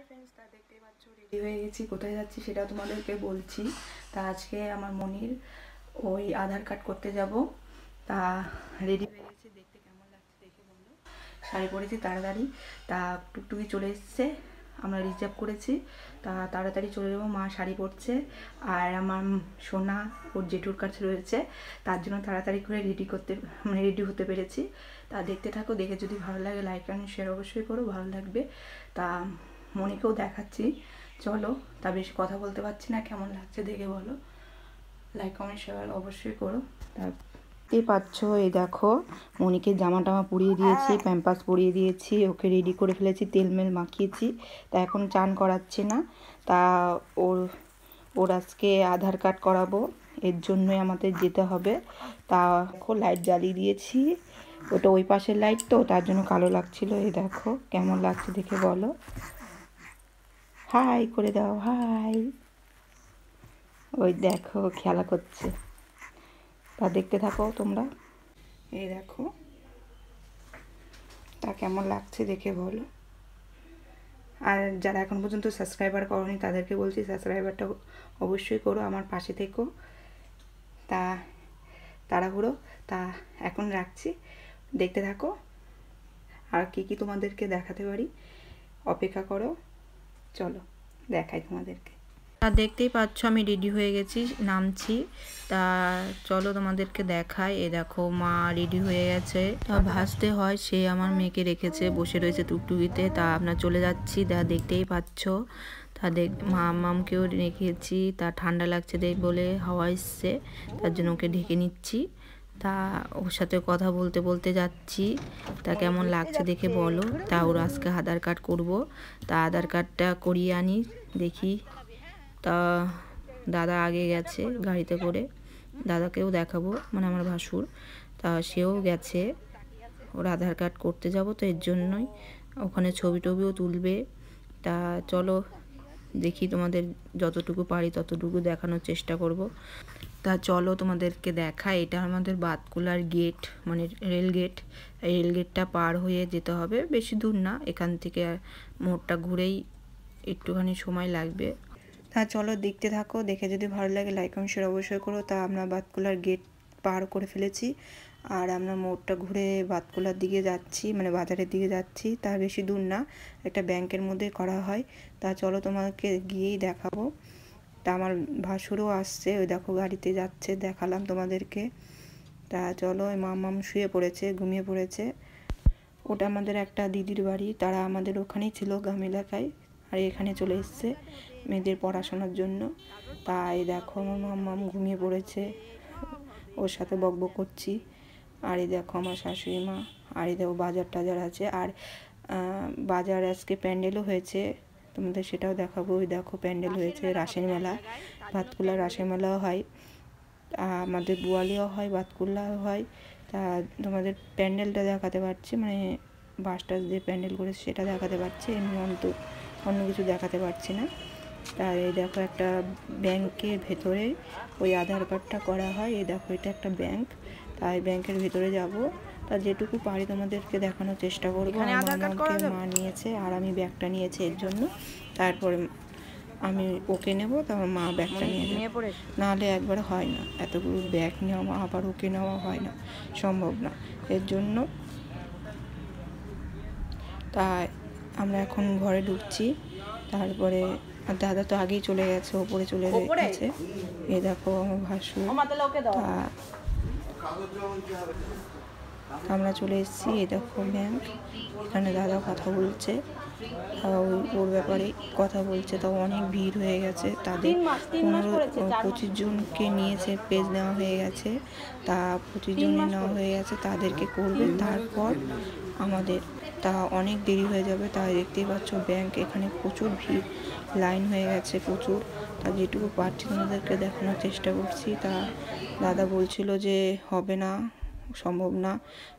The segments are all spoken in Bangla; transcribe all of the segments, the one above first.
হাই ফ্রেন্ডস তা দেখতেই পাচ্ছ রেডি হয়ে গেছি, কোথায় যাচ্ছি সেটা তোমাদেরকে বলছি। তা আজকে আমার মনির ওই আধার কার্ড করতে যাব। তা রেডি হয়ে গেছি, দেখতে কেমন লাগছে দেখে বলল শাড়ি পরেছি তাড়াতাড়ি। তা টুকটুকি চলে এসছে, আমরা রিজার্ভ করেছি। তা তাড়াতাড়ি চলে যাব, মা শাড়ি পরছে। আর আমার সোনা ওর জেঠুর কাছে রয়েছে, তার জন্য তাড়াতাড়ি করে রেডি করতে মানে রেডি হতে পেরেছি। তা দেখতে থাকো, দেখে যদি ভালো লাগে লাইক অ্যান্ড শেয়ার অবশ্যই করো, ভালো লাগবে। তা মনিকেও দেখাচ্ছি। চলো তা বেশি কথা বলতে পারছি না, কেমন লাগছে দেখে বলো। লাইক কমেন্ট শেয়ার অবশ্যই করো। তা দেখতেই পাচ্ছ, এই দেখো মনিকে জামা টামা পুড়িয়ে দিয়েছি, প্যাম্পাস পরিয়ে দিয়েছি, ওকে রেডি করে ফেলেছি, তেল মেল মাখিয়েছি, তা এখন চান করাচ্ছি না। তা ওর ওর আজকে আধার কার্ড করাবো, এর জন্যই আমাদের যেতে হবে। তা লাইট জ্বালিয়ে দিয়েছি। ওটা ওই পাশের লাইট তো, তার জন্য কালো লাগছিল এই দেখো, কেমন লাগছে দেখে বলো। হাই করে দাও, হাই। ওই দেখো, খেলা করছে। তা দেখতে থাকো তোমরা। এই দেখো, তা কেমন লাগছে দেখে বলো। আর যারা এখন পর্যন্ত সাবস্ক্রাইবার করনি, তাদেরকে বলছি সাবস্ক্রাইবারটা অবশ্যই করো, আমার পাশে থেকো। তা তাড়াহুড়ো, তা এখন রাখছি। দেখতে থাকো। আর কি কি তোমাদেরকে দেখাতে পারি, অপেক্ষা করো। চলো। দেখাই তোমাদেরকে। তা দেখতেই পাচ্ছ আমি রেডি হয়ে গেছি, নামছি। তা চলো তোমাদেরকে দেখাই। এ দেখো মা রেডি হয়ে গেছে। তা ভাসতে হয়, সে আমার মেয়েকে রেখেছে, বসে রয়েছে টুকটুকিতে। তা আমরা চলে যাচ্ছি, তা দেখতেই পাচ্ছ। তা দেখ, মা মামকেও রেখেছি, তা ঠান্ডা লাগছে দেখ বলে হাওয়া এসছে, তার জন্য ওকে ঢেকে নিচ্ছি। তা ওর সাথে কথা বলতে বলতে যাচ্ছি। তা কেমন লাগছে দেখে বলো। তা ওর আজকে আধার কার্ড করব। তা আধার কার্ডটা করিয়ে আনি দেখি। তা দাদা আগে গেছে গাড়িতে করে। দাদাকেও দেখাবো মানে আমার ভাসুর। তা সেও গেছে। ওর আধার কার্ড করতে যাব তো এর জন্যই। ওখানে ছবি টবিও তুলবে। তা চলো দেখি তোমাদের যতটুকু পারি ততটুকু দেখানোর চেষ্টা করব। তা চলো তোমাদেরকে দেখা এটা আমাদের বাতকুলার গেট মানে রেল গেট রেল গেটটা পার হয়ে যেতে হবে। বেশি দূর না, এখান থেকে মোড়টা ঘুরেই একটুখানি সময় লাগবে। তা চলো দেখতে থাকো, দেখে যদি ভালো লাগে লাইক শেয়ার অবশ্যই করো। তা আমরা বাতকুলার গেট পার করে ফেলেছি। আর আমরা মোড়টা ঘুরে বাতকুলার দিকে যাচ্ছি মানে বাজারের দিকে যাচ্ছি। তা বেশি দূর না, একটা ব্যাংকের মধ্যে করা হয়। তা চলো তোমাকে গিয়েই দেখাবো। তা আমার ভাসুরও আসছে, ওই দেখো গাড়িতে যাচ্ছে, দেখালাম তোমাদেরকে। তা চলো ওই মাম শুয়ে পড়েছে, ঘুমিয়ে পড়েছে। ওটা আমাদের একটা দিদির বাড়ি, তারা আমাদের ওখানেই ছিল গ্রাম এলাকায়, আর এখানে চলে এসছে মেয়েদের পড়াশোনার জন্য। তাই দেখো আমার মাম্মাম ঘুমিয়ে পড়েছে, ওর সাথে বকবক করছি। আর এই দেখো আমার শাশুড়ি মা, আর এই দেখো বাজার টাজার আছে। আর বাজার আজকে প্যান্ডেলও হয়েছে। তোমাদের সেটাও দেখাবো। ওই দেখো প্যান্ডেল হয়েছে রাসের মেলা। ভাতকুলা রাসের মেলাও হয়। আমাদের বোয়ালিও হয় ভাতকুল্লাও হয়। তা তোমাদের প্যান্ডেলটা দেখাতে পারছি মানে বাস টাস দিয়ে প্যান্ডেল করেছে সেটা দেখাতে পারছি এমনি অন্ত অন্য কিছু দেখাতে পারছি না। তার এই দেখো একটা ব্যাংকের ভেতরে ওই আধার কার্ডটা করা হয় এই দেখো এটা একটা ব্যাংক। তাই ব্যাংকের ভেতরে যাব। তা যেটুকু পারি তোমাদেরকে দেখানোর চেষ্টা করব। মা নিয়েছে আর আমি ব্যাগটা নিয়েছি এর জন্য। তারপরে আমি ওকে নেব তারপর মা ব্যাগটা নিয়ে নাহলে একবার হয় না এতগুলো ব্যাগ নেওয়া আবার ওকে নেওয়া হয় না সম্ভব না। এর জন্য তাই আমরা এখন ঘরে ঢুকছি তারপরে দাদা তো আগেই চলে গেছে ওপরে চলে গেছে। এ দেখো আমার ভাসু আমরা চলে এসেছি এই দেখো ব্যাংক এখানে দাদা কথা বলছে। ওর ব্যাপারে কথা বলছে তাও অনেক ভিড় হয়ে গেছে। তাদের পনেরো পঁচিশ জনকে নিয়েছে পেজ নেওয়া হয়ে গেছে। তা পঁচিশ জনে নেওয়া হয়ে গেছে তাদেরকে করবে। তারপর আমাদের তা অনেক দেরি হয়ে যাবে। তা দেখতেই পাচ্ছ ব্যাংক এখানে প্রচুর ভিড় লাইন হয়ে গেছে প্রচুর। তা যেটুকু পারছি তোমাদেরকে দেখানোর চেষ্টা করছি। তা দাদা বলছিল যে হবে না। সম্ভব না।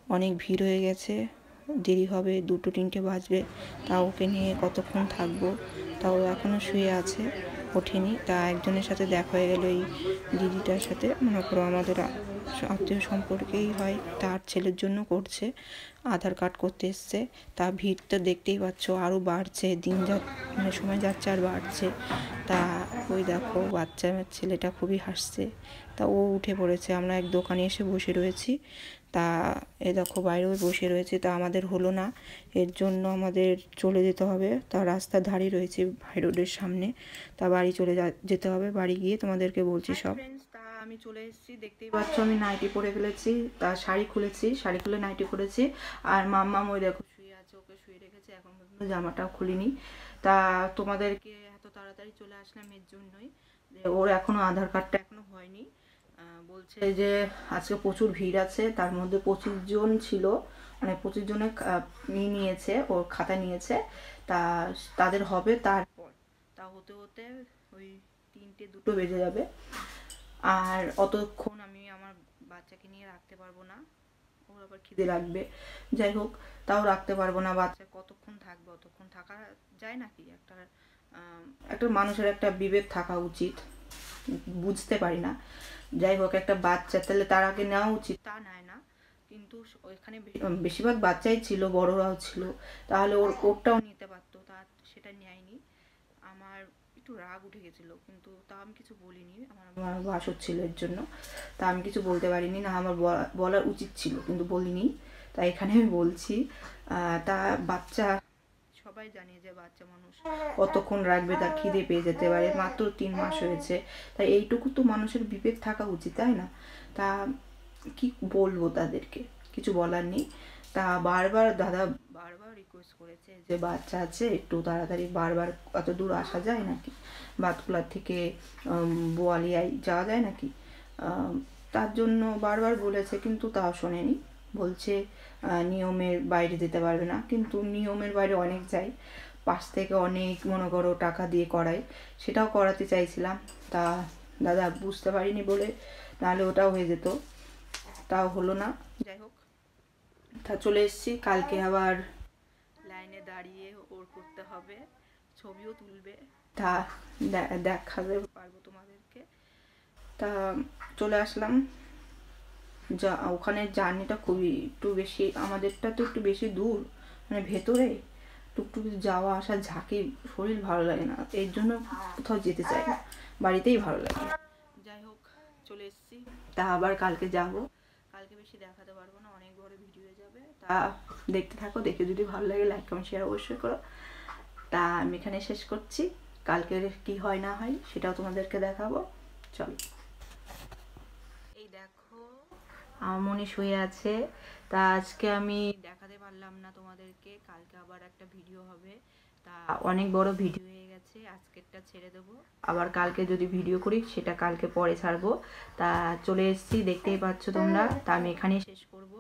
অনেক ভিড় হয়ে গেছে। দেরি হবে, দুটো, তিনটে বাজবে। তা ওকে নিয়ে কতক্ষণ থাকব? তাও এখনও শুয়ে আছে, ওঠেনি। তা একজনের সাথে দেখা হয়ে গেল এই দিদিটার সাথে। মনে করো আমাদের আত্মীয় সম্পর্কেই হয়, তার ছেলের জন্য করছে, আধার কার্ড করতে এসছে। তা ভিড়টা দেখতেই পাচ্ছ আরও বাড়ছে, দিন যা মানে সময় যাচ্ছে আর বাড়ছে। তা ওই দেখো, বাচ্চা, ছেলেটা খুবই হাসছে। তা ও উঠে পড়েছে। আমরা এক দোকানে এসে বসে রয়েছি। তা এ দেখো বাইরেও বসে রয়েছে। তা আমাদের হলো না। এর জন্য আমাদের চলে যেতে হবে। তা রাস্তার ধারে রয়েছে হাই রোডের সামনে। তা বাড়ি চলে যেতে হবে। বাড়ি গিয়ে তোমাদেরকে বলছি সব। তা আমি চলে এসেছি। দেখতেই পাচ্ছ আমি নাইটি পরে ফেলেছি। তা শাড়ি খুলেছি শাড়ি খুলে নাইটি পরেছি আর মাম্মা ওই দেখো শুয়ে আছে ওকে শুয়ে রেখেছে। এখন পর্যন্ত জামাটাও খুলিনি। তা তোমাদেরকে এত তাড়াতাড়ি চলে আসলাম এর জন্যই। যে ওর এখনও আধার কার্ডটা এখনও হয়নি। বলছে যে আজকে প্রচুর ভিড় আছে, তার মধ্যে পঁচিশ জন ছিল মানে পঁচিশ জনের ই নিয়েছে, ওর খাতা নিয়েছে। তা তাদের হবে তারপর। তা হতে হতে ওই তিনটে দুটো বেজে যাবে। আর অতক্ষণ আমি আমার বাচ্চাকে নিয়ে রাখতে পারব না। ওর আবার খিদে লাগবে। যাই হোক, তাও রাখতে পারব না বাচ্চা। কতক্ষণ থাকবে, অতক্ষণ থাকা যায় নাকি একটা একটা মানুষের একটা বিবেক থাকা উচিত। বুঝতে পারি না। যাই হোক, একটা বাচ্চা, তাহলে তার আগে নেওয়া উচিত। তা নেয় না, কিন্তু ওইখানে বেশিরভাগ বাচ্চাই ছিল, বড়রাও ছিল। তাহলে ওর, ওরটাও নিতে পারতো, তা সেটা নেয়নি। আমার একটু রাগ উঠে গেছিল, কিন্তু তা আমি কিছু বলিনি। আমার আমার বাস হচ্ছিল এর জন্য। তা আমি কিছু বলতে পারিনি না, আমার বলার উচিত ছিল, কিন্তু বলিনি। তা এখানে আমি বলছি তা বাচ্চা সবাই জানে যে বাচ্চা মানুষ কতক্ষণ রাখবে তার খিদে পেয়ে যেতে পারে? মাত্র তিন মাস হয়েছে। তাই এইটুকু তো মানুষের বিবেক থাকা উচিত, তাই না? তা কি বলব তাদেরকে? কিছু বলার নেই। তা বারবার দাদা বারবার রিকোয়েস্ট করেছে যে বাচ্চা আছে, একটু তাড়াতাড়ি বারবার অত দূর আসা যায় নাকি? বাতকুলার থেকে বোয়ালিয়ায় যাওয়া যায় নাকি? তার জন্য বারবার বলেছে, কিন্তু তাও শোনেনি। বলছে নিয়মের বাইরে যেতে পারবে না। কিন্তু নিয়মের বাইরে অনেক যাই পাশ থেকে অনেক, মনে করো, টাকা দিয়ে করাই সেটাও করাতে চাইছিলাম। তা দাদা বুঝতে পারিনি বলে নাহলে ওটাও হয়ে যেত। তাও হলো না। যাই হোক। তা চলে এসেছি। কালকে আবার লাইনে দাঁড়িয়ে ওর করতে হবে। ছবিও তুলবে। তা দেখাতে পারব তোমাদেরকে। তা চলে আসলাম। যা ওখানে জার্নিটা খুবই একটু বেশি, আমাদেরটা তো একটু বেশি দূর মানে ভেতরে টুকটুক যাওয়া আসা ঝাঁকি, শরীর ভালো লাগে না, এর জন্য কোথাও যেতে চাই না, বাড়িতেই ভালো লাগে। যাই হোক, চলে এসেছি। তা আবার কালকে যাব। কালকে বেশি দেখাতে পারব না, অনেক বড় ভিডিও যাবে। তা দেখতে থাকো, দেখে যদি ভালো লাগে লাইক কমেন্ট শেয়ার অবশ্যই করো। তা আমি এখানে শেষ করছি। কালকে কি হয় না হয়, সেটাও তোমাদেরকে দেখাবো। চলো এই দেখো আমনি শুয়ে আছে। তা আজকে আমি দেখাতে পারলাম না তোমাদেরকে, কালকে আবার একটা ভিডিও হবে। তা অনেক বড় ভিডিও হয়ে গেছে, আজকেরটা ছেড়ে দেবো। আবার কালকে যদি ভিডিও করি, সেটা কালকে পরে ছাড়বো। তা চলে এসেছি, দেখতেই পাচ্ছ তোমরা। তা আমি এখানেই শেষ করব।